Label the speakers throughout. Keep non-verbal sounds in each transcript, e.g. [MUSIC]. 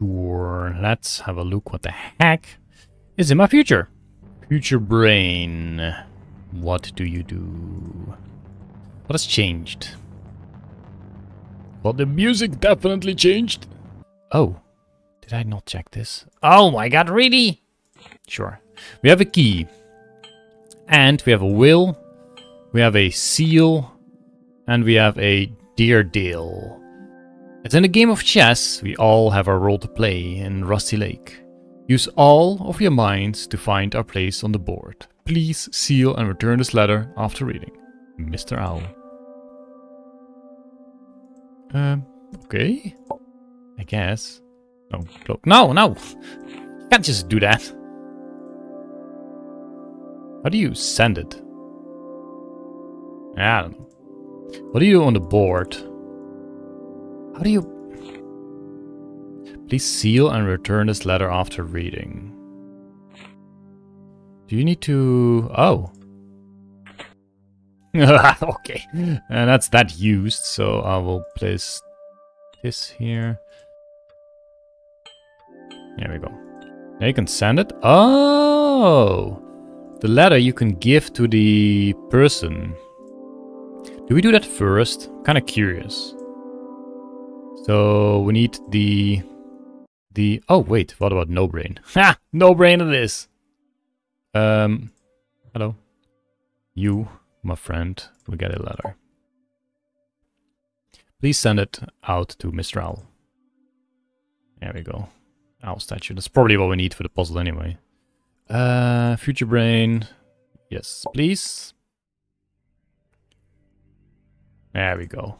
Speaker 1: Sure. Let's have a look what the heck is in my future. Future brain. What do you do? What has changed?
Speaker 2: Well, the music definitely changed.
Speaker 1: Oh, did I not check this? Oh my god, really? Sure. We have a key. And we have a will. We have a seal. And we have a deer deal. As in a game of chess, we all have our role to play in Rusty Lake. Use all of your minds to find our place on the board. Please seal and return this letter after reading. Mr. Owl. Um, okay. I guess. No, look. No, no! You can't just do that. How do you send it? I don't know. What do you on the board? How do you... Please seal and return this letter after reading. Do you need to... Oh. [LAUGHS] okay. And that's that used, so I will place this here. There we go. Now you can send it. Oh! The letter you can give to the person. Do we do that first? Kind of curious. So we need the the oh wait, what about no brain? [LAUGHS] Ha! No brain it is. Um hello. You, my friend, will get a letter. Please send it out to Mr. Owl. There we go. Owl statue. That's probably what we need for the puzzle anyway. Uh future brain. Yes, please. There we go.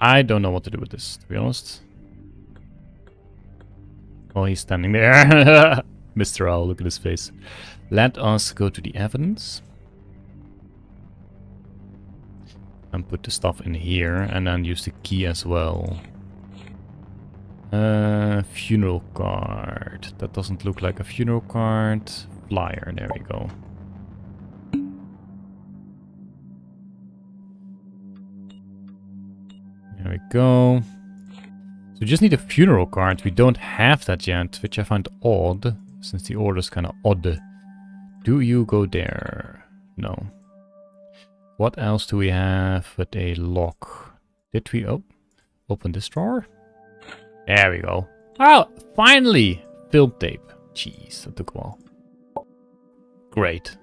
Speaker 1: I don't know what to do with this, to be honest. Oh, he's standing there. [LAUGHS] Mr. Owl, look at his face. Let us go to the evidence. And put the stuff in here, and then use the key as well. Uh, funeral card. That doesn't look like a funeral card. Flyer, there we go. Go. So we just need a funeral card. We don't have that yet, which I find odd, since the order is kind of odd. Do you go there? No. What else do we have with a lock? Did we oh, open this drawer? There we go. Oh, finally! Film tape. Jeez, that took a while. Great.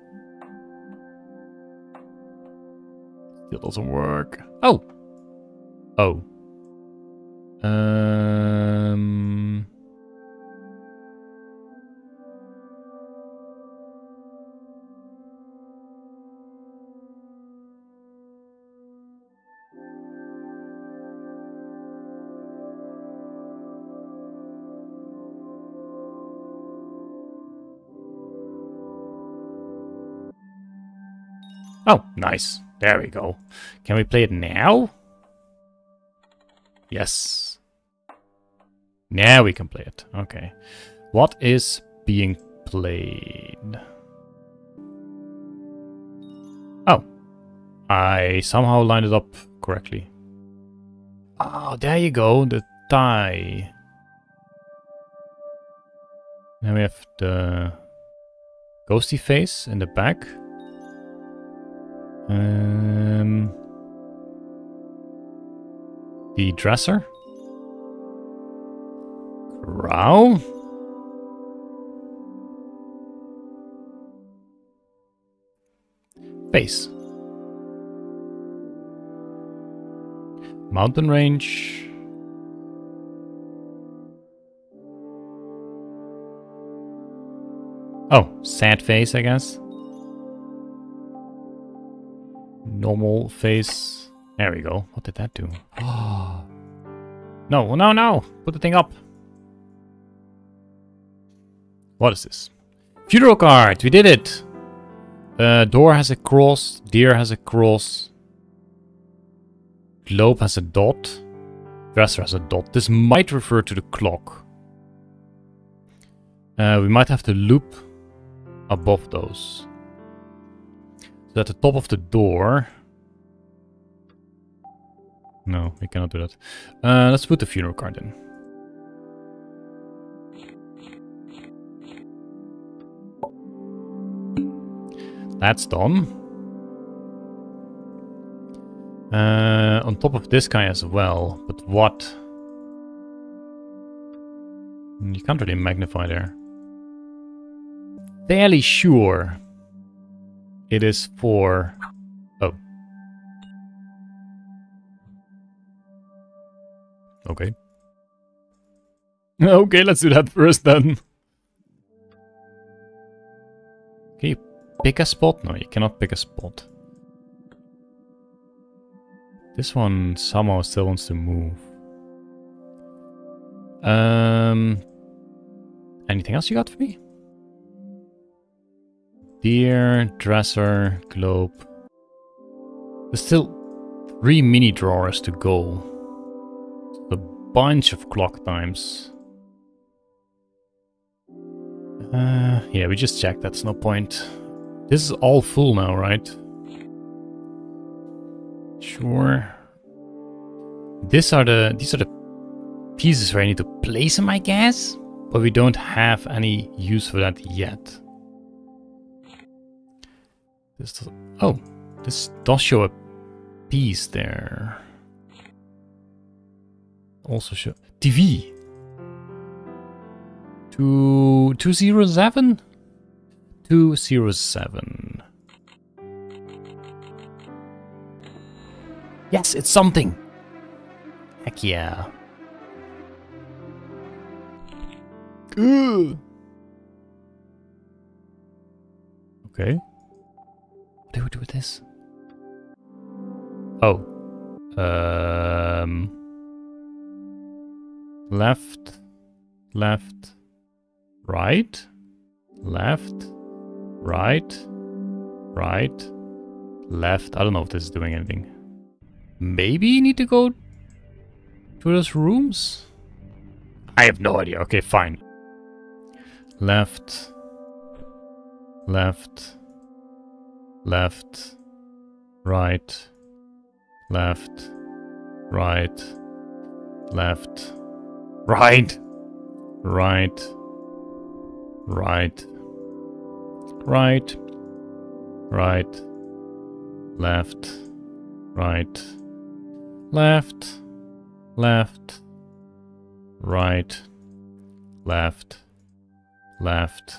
Speaker 1: Still doesn't work. Oh! Oh. Um... Oh, nice. There we go. Can we play it now? Yes. Now we can play it. Okay. What is being played? Oh. I somehow lined it up correctly. Oh, there you go. The tie. Now we have the ghosty face in the back. Um, the dresser. Crow. Face. Mountain range. Oh, sad face, I guess. Normal face. There we go. What did that do? [GASPS] No, no, no! Put the thing up. What is this? Funeral card! We did it! Uh, door has a cross. Deer has a cross. Globe has a dot. Dresser has a dot. This might refer to the clock. Uh, we might have to loop above those. So at the top of the door... No, we cannot do that. Uh, let's put the funeral card in. That's done. Uh, on top of this guy as well, but what? You can't really magnify there. Fairly sure it is for... Oh. Okay. [LAUGHS] okay, let's do that first then. Pick a spot? No, you cannot pick a spot. This one somehow still wants to move. Um, anything else you got for me? Deer, dresser, globe. There's still three mini drawers to go. a bunch of clock times. Uh, yeah, we just checked. That's no point. This is all full now, right? Sure. These are the these are the pieces where I need to place them, I guess. But we don't have any use for that yet. This does, oh, this does show a piece there. Also show TV. Two two zero seven. Two zero seven. Yes, it's something. Heck yeah.
Speaker 2: Good.
Speaker 1: Okay. What do we do with this? Oh. Um. Left. Left. Right. Left. Right. Right. Left. I don't know if this is doing anything. Maybe you need to go to those rooms? I have no idea. Okay, fine. Left. Left. Left. Right. Left. Right. Left. Right. Right. Right. Right. Right. Left. Right. Left. Left. Right. Left. Left.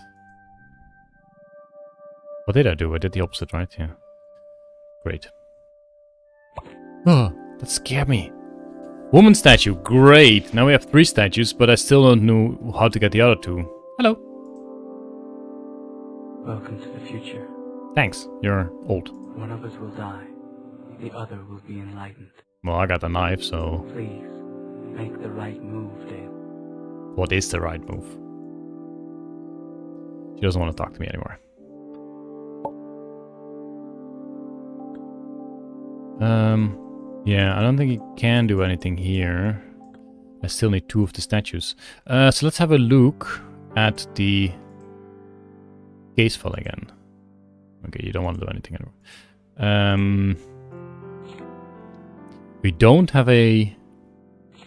Speaker 1: What did I do? I did the opposite, right? Yeah. Great. Oh, that scared me. Woman statue, great. Now we have three statues, but I still don't know how to get the other two. Hello.
Speaker 3: Welcome to the future.
Speaker 1: Thanks, you're old.
Speaker 3: One of us will die. The other will be enlightened.
Speaker 1: Well, I got the knife, so
Speaker 3: Please, make the right move, Dale.
Speaker 1: what is the right move? She doesn't want to talk to me anymore. Um, yeah, I don't think he can do anything here. I still need two of the statues. Uh, so let's have a look at the case file again. Okay, you don't want to do anything anymore. Um, we don't have a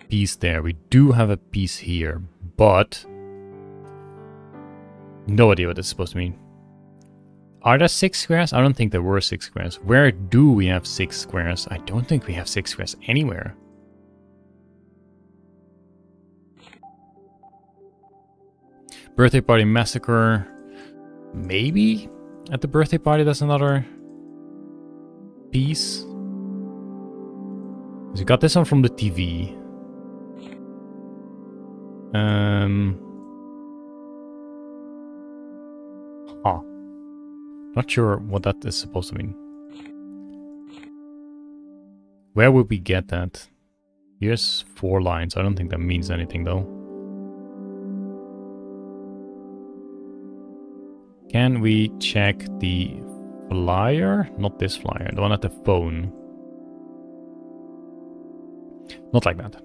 Speaker 1: piece there. We do have a piece here, but no idea what is supposed to mean. Are there six squares? I don't think there were six squares. Where do we have six squares? I don't think we have six squares anywhere. Birthday party massacre. Maybe at the birthday party that's another piece. So you got this one from the TV. Um. Huh. Not sure what that is supposed to mean. Where would we get that? Here's four lines. I don't think that means anything though. Can we check the flyer? Not this flyer, the one at the phone. Not like that.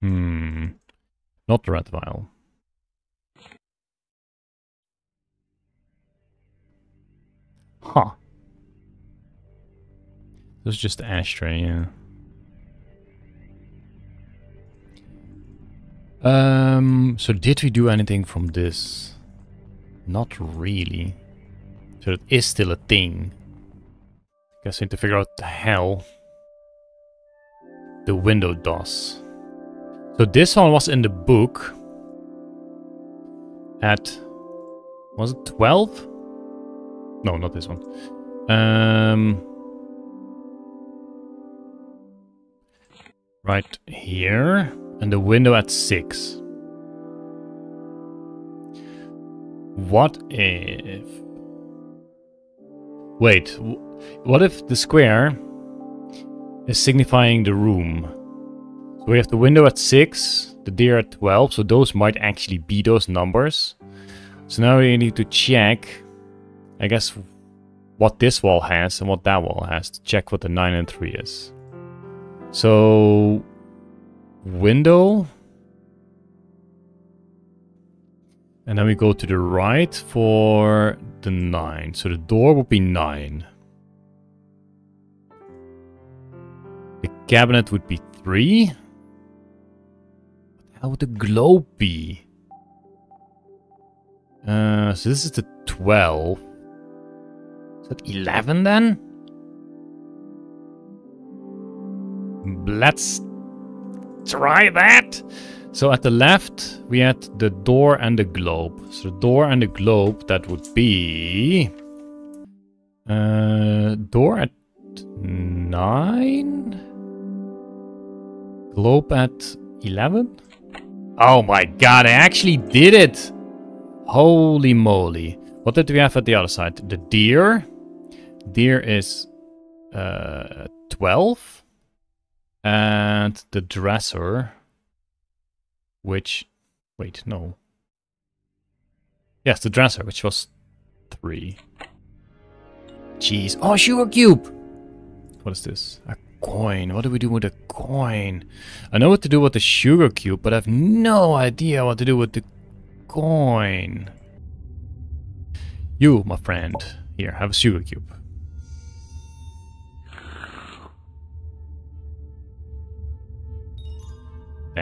Speaker 1: Hmm. Not the red vial. Huh. This is just the ashtray, yeah. Um, so did we do anything from this? Not really. So it is still a thing. I Guess I need to figure out the hell the window does. So this one was in the book at was it 12? No, not this one. Um right here and the window at 6. What if Wait, what if the square is signifying the room? So we have the window at 6, the deer at 12, so those might actually be those numbers. So now we need to check, I guess, what this wall has and what that wall has to check what the 9 and 3 is. So, window. And then we go to the right for the 9. So the door would be 9. The cabinet would be 3. What the hell would the globe be? Uh, so this is the 12. Is that 11 then? Let's try that. So at the left, we had the door and the globe. So the door and the globe, that would be... Uh, door at 9? Globe at 11? Oh my god, I actually did it! Holy moly. What did we have at the other side? The deer. Deer is uh, 12. And the dresser, which... Wait, no. Yes, the dresser, which was 3. Jeez. Oh, sugar cube! What is this? A coin. What do we do with a coin? I know what to do with the sugar cube, but I have no idea what to do with the coin. You, my friend. Here, have a sugar cube.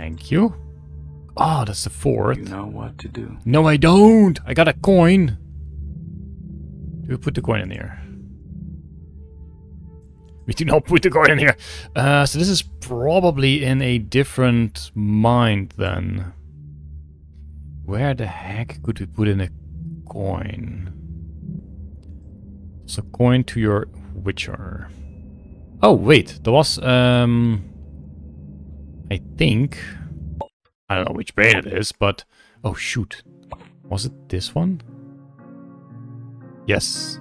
Speaker 1: Thank you. Oh, that's the fourth.
Speaker 3: You know what to do.
Speaker 1: No, I don't. I got a coin. Do we put the coin in here? We do not put the coin in here. Uh, so this is probably in a different mind then. Where the heck could we put in a coin? So coin to your Witcher. Oh, wait. There was, um... I think... I don't know which brain it is, but... Oh, shoot. Was it this one? Yes.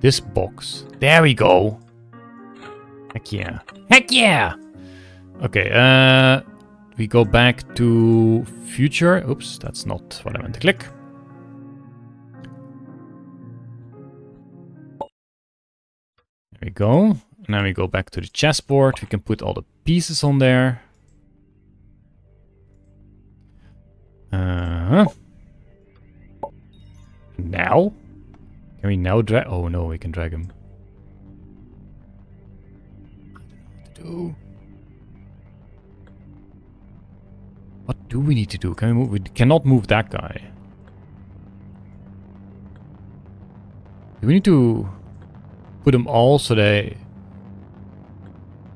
Speaker 1: This box. There we go. Heck yeah. Heck yeah! Okay, uh... We go back to future. Oops, that's not what I meant to click. There we go. Now we go back to the chessboard. We can put all the pieces on there. Uh huh. Now? Can we now drag? Oh no, we can drag him. Do. What do we need to do? Can we move? We cannot move that guy. Do we need to put them all so they...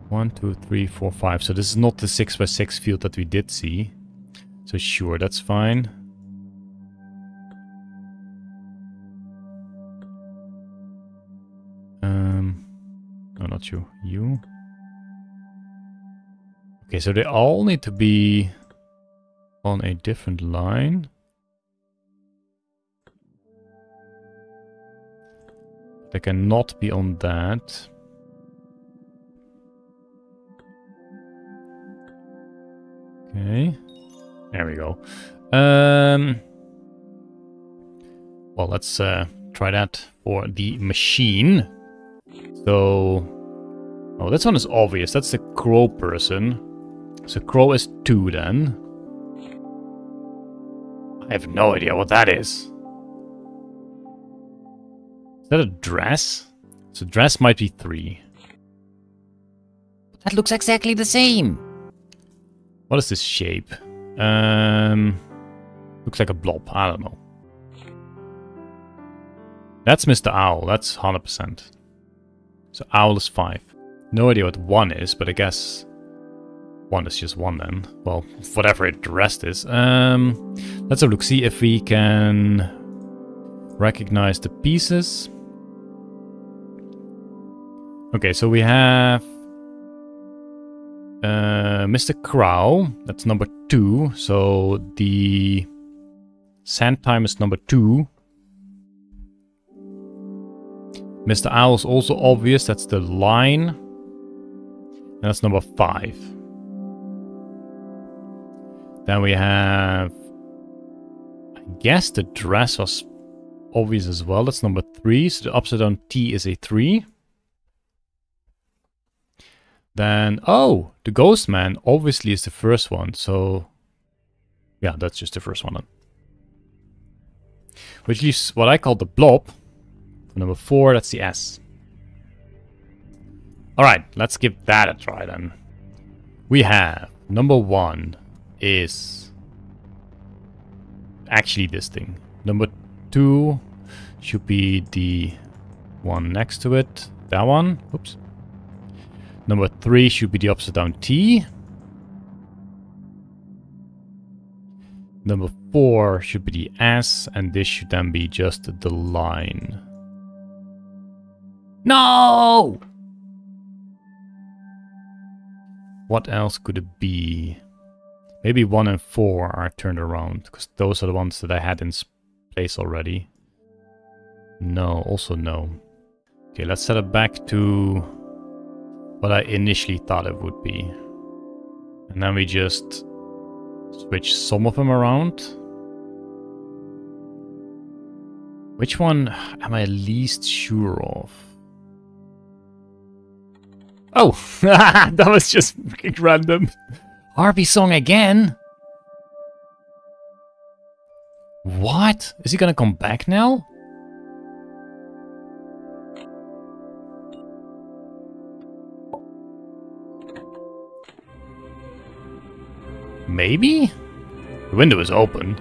Speaker 1: One, two, three, four, five. So this is not the 6 by 6 field that we did see. So sure, that's fine. Um, no, not you. You. Okay, so they all need to be on a different line. They cannot be on that. Okay. There we go. Um, well, let's uh, try that for the machine. So... Oh, this one is obvious. That's the crow person. So crow is 2 then. I have no idea what that is. Is that a dress? So dress might be 3. That looks exactly the same. What is this shape? Um, looks like a blob. I don't know. That's Mr. Owl. That's 100%. So owl is 5. No idea what 1 is, but I guess 1 is just 1 then. Well, [LAUGHS] whatever the rest is. Um, let's have a look. See if we can recognize the pieces. Okay, so we have uh, Mr. Crow. That's number 2. So the sand time is number 2. Mr. Owl is also obvious. That's the line. And that's number 5. Then we have... I guess the dress was obvious as well. That's number 3. So the upside down T is a 3. Then, oh, the ghost man obviously is the first one. So, yeah, that's just the first one then. Which leaves what I call the blob. Number four, that's the S. Alright, let's give that a try then. We have, number one is actually this thing. Number two should be the one next to it. That one. Oops. Number three should be the upside down T. Number four should be the S, and this should then be just the line. No! What else could it be? Maybe 1 and 4 are turned around, because those are the ones that I had in place already. No, also no. Okay, let's set it back to what I initially thought it would be. And then we just switch some of them around. Which one am I least sure of? Oh, [LAUGHS] that was just random. Harpy song again? What? Is he gonna come back now? Maybe? The window is open.